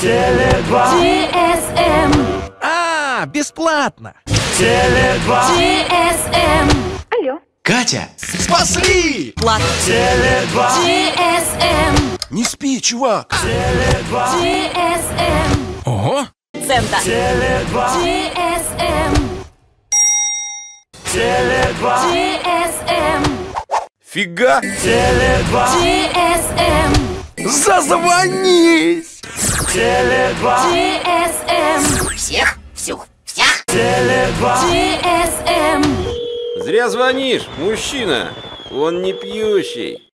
Теле2 GSM, А, бесплатно. Теле2 GSM, Алло. Катя, спасли! Теле2 GSM, Не спи, чувак. Теле2 GSM, Ого. Центр, Теле2 GSM, Теле2 GSM, Фига! Теле2 GSM, Зазвонись! Теле2 GSM, Всех, всю, всех. Теле2 GSM, Зря звонишь, мужчина. Он не пьющий.